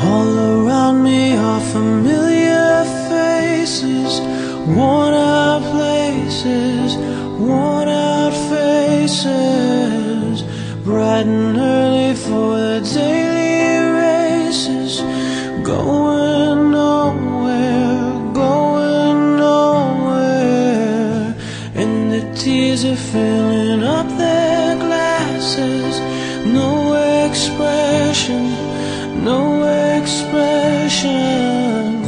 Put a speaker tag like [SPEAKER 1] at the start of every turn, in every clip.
[SPEAKER 1] All around me are familiar faces, worn out places, worn out faces, bright and early for the daily races, going nowhere, going nowhere, and the tears are filling up their glasses, no expression, no expression.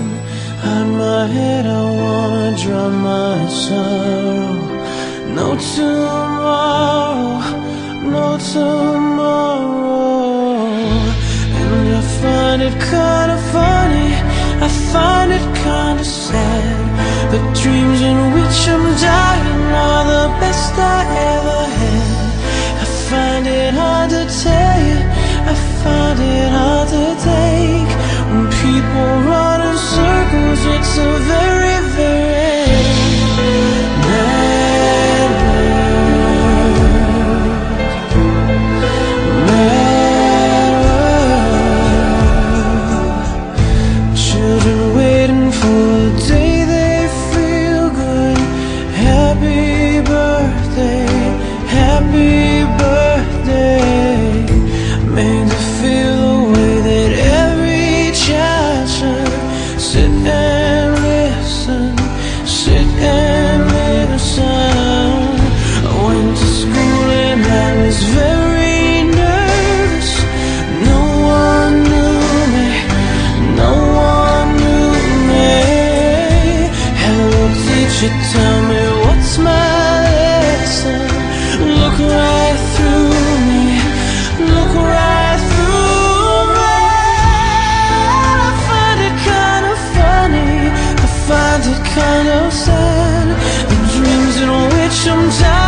[SPEAKER 1] Hide my head, I wanna drown my sorrow. No tomorrow, no tomorrow. And I find it kinda funny, I find it kinda sad. The dreams in which I'm and listen, sit and listen. I went to school and I was very nervous. No one knew me, no one knew me. Hello, teacher, tell 남자